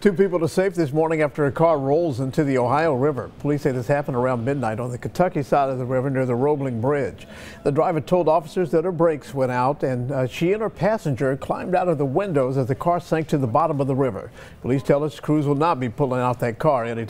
Two people to safe this morning after a car rolls into the Ohio River. Police say this happened around midnight on the Kentucky side of the river near the Roebling Bridge. The driver told officers that her brakes went out and uh, she and her passenger climbed out of the windows as the car sank to the bottom of the river. Police tell us crews will not be pulling out that car anytime.